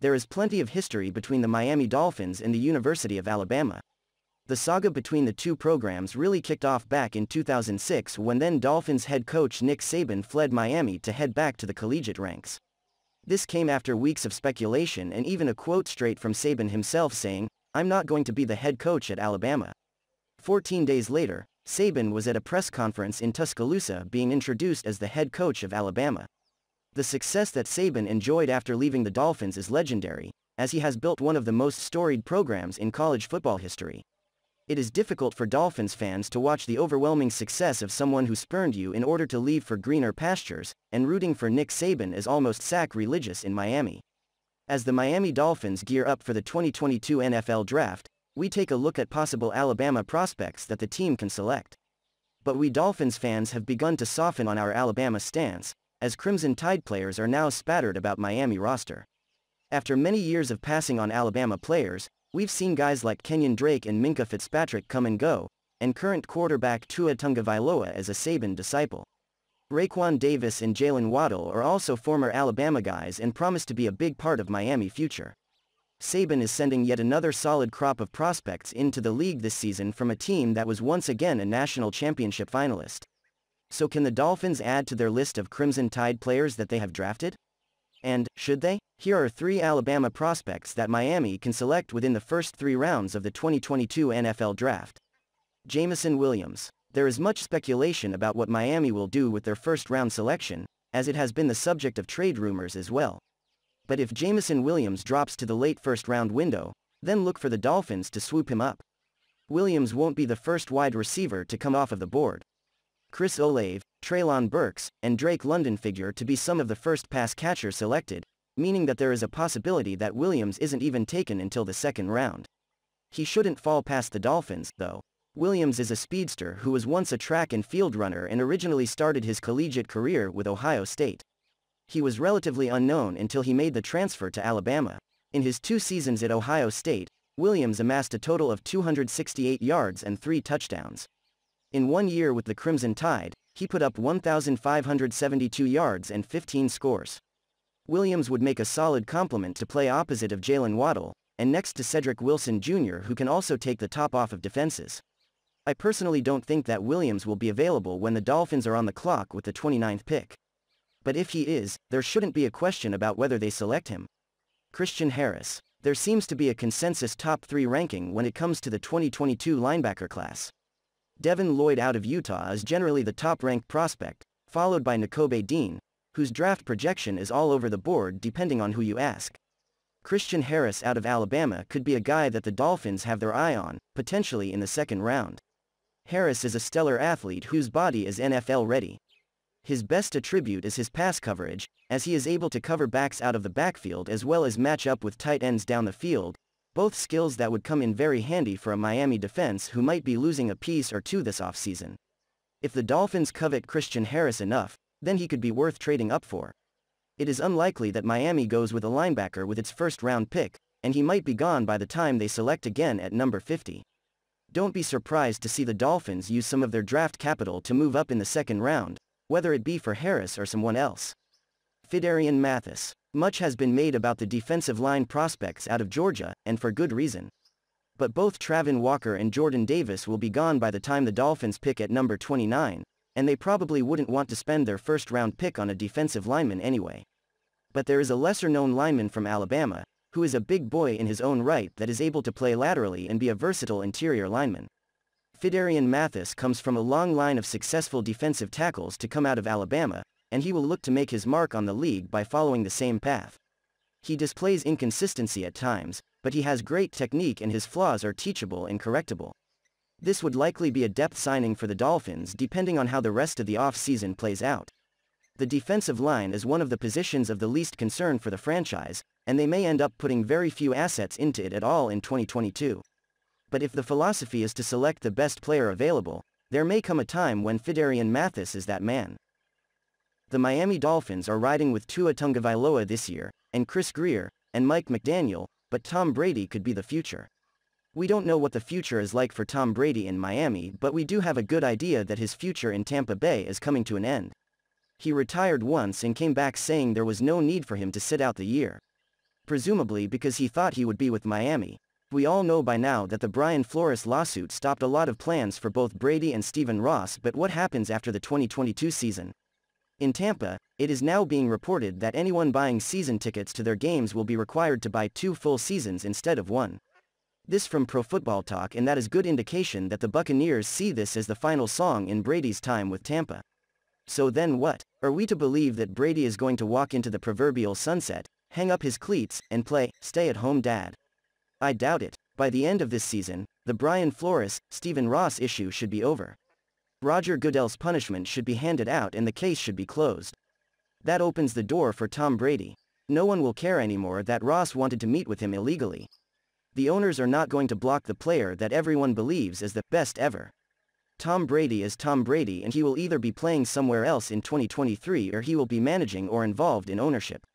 there is plenty of history between the Miami Dolphins and the University of Alabama. The saga between the two programs really kicked off back in 2006 when then Dolphins head coach Nick Saban fled Miami to head back to the collegiate ranks. This came after weeks of speculation and even a quote straight from Saban himself saying, I'm not going to be the head coach at Alabama. 14 days later, Saban was at a press conference in Tuscaloosa being introduced as the head coach of Alabama. The success that Saban enjoyed after leaving the Dolphins is legendary, as he has built one of the most storied programs in college football history. It is difficult for Dolphins fans to watch the overwhelming success of someone who spurned you in order to leave for greener pastures, and rooting for Nick Saban is almost sacrilegious in Miami. As the Miami Dolphins gear up for the 2022 NFL Draft, we take a look at possible Alabama prospects that the team can select. But we Dolphins fans have begun to soften on our Alabama stance, as Crimson Tide players are now spattered about Miami roster. After many years of passing on Alabama players, we've seen guys like Kenyan Drake and Minkah Fitzpatrick come and go, and current quarterback Tua Tagovailoa as a Saban disciple. Raekwon Davis and Jaylen Waddle are also former Alabama guys and promise to be a big part of Miami future. Saban is sending yet another solid crop of prospects into the league this season from a team that was once again a national championship finalist. So can the Dolphins add to their list of Crimson Tide players that they have drafted? And, should they? Here are three Alabama prospects that Miami can select within the first three rounds of the 2022 NFL Draft. Jameson Williams. There is much speculation about what Miami will do with their first round selection, as it has been the subject of trade rumors as well but if Jameson Williams drops to the late first round window, then look for the Dolphins to swoop him up. Williams won't be the first wide receiver to come off of the board. Chris Olave, Treylon Burks, and Drake London figure to be some of the first pass catchers selected, meaning that there is a possibility that Williams isn't even taken until the second round. He shouldn't fall past the Dolphins, though. Williams is a speedster who was once a track and field runner and originally started his collegiate career with Ohio State. He was relatively unknown until he made the transfer to Alabama. In his two seasons at Ohio State, Williams amassed a total of 268 yards and three touchdowns. In one year with the Crimson Tide, he put up 1,572 yards and 15 scores. Williams would make a solid complement to play opposite of Jaylen Waddle, and next to Cedric Wilson Jr. who can also take the top off of defenses. I personally don't think that Williams will be available when the Dolphins are on the clock with the 29th pick but if he is, there shouldn't be a question about whether they select him. Christian Harris. There seems to be a consensus top 3 ranking when it comes to the 2022 linebacker class. Devin Lloyd out of Utah is generally the top-ranked prospect, followed by Nakobe Dean, whose draft projection is all over the board depending on who you ask. Christian Harris out of Alabama could be a guy that the Dolphins have their eye on, potentially in the second round. Harris is a stellar athlete whose body is NFL ready. His best attribute is his pass coverage, as he is able to cover backs out of the backfield as well as match up with tight ends down the field, both skills that would come in very handy for a Miami defense who might be losing a piece or two this offseason. If the Dolphins covet Christian Harris enough, then he could be worth trading up for. It is unlikely that Miami goes with a linebacker with its first round pick, and he might be gone by the time they select again at number 50. Don't be surprised to see the Dolphins use some of their draft capital to move up in the second round, whether it be for Harris or someone else. Phidarian Mathis. Much has been made about the defensive line prospects out of Georgia, and for good reason. But both Travon Walker and Jordan Davis will be gone by the time the Dolphins pick at number 29, and they probably wouldn't want to spend their first round pick on a defensive lineman anyway. But there is a lesser known lineman from Alabama, who is a big boy in his own right that is able to play laterally and be a versatile interior lineman. Phidarian Mathis comes from a long line of successful defensive tackles to come out of Alabama, and he will look to make his mark on the league by following the same path. He displays inconsistency at times, but he has great technique and his flaws are teachable and correctable. This would likely be a depth signing for the Dolphins depending on how the rest of the off-season plays out. The defensive line is one of the positions of the least concern for the franchise, and they may end up putting very few assets into it at all in 2022 but if the philosophy is to select the best player available, there may come a time when Phidarian Mathis is that man. The Miami Dolphins are riding with Tua Tagovailoa this year, and Chris Grier, and Mike McDaniel, but Tom Brady could be the future. We don't know what the future is like for Tom Brady in Miami but we do have a good idea that his future in Tampa Bay is coming to an end. He retired once and came back saying there was no need for him to sit out the year. presumably because he thought he would be with Miami. We all know by now that the Brian Flores lawsuit stopped a lot of plans for both Brady and Stephen Ross but what happens after the 2022 season? In Tampa, it is now being reported that anyone buying season tickets to their games will be required to buy two full seasons instead of one. This from Pro Football Talk and that is good indication that the Buccaneers see this as the final song in Brady's time with Tampa. So then what? Are we to believe that Brady is going to walk into the proverbial sunset, hang up his cleats, and play, stay at home dad? I doubt it. By the end of this season, the Brian Flores, Stephen Ross issue should be over. Roger Goodell's punishment should be handed out and the case should be closed. That opens the door for Tom Brady. No one will care anymore that Ross wanted to meet with him illegally. The owners are not going to block the player that everyone believes is the best ever. Tom Brady is Tom Brady and he will either be playing somewhere else in 2023 or he will be managing or involved in ownership.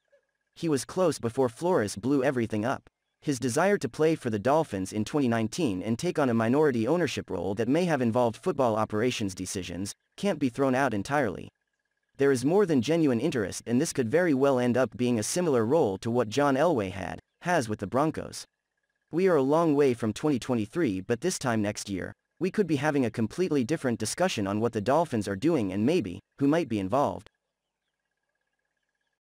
He was close before Flores blew everything up. His desire to play for the Dolphins in 2019 and take on a minority ownership role that may have involved football operations decisions, can't be thrown out entirely. There is more than genuine interest and this could very well end up being a similar role to what John Elway had, has with the Broncos. We are a long way from 2023 but this time next year, we could be having a completely different discussion on what the Dolphins are doing and maybe, who might be involved.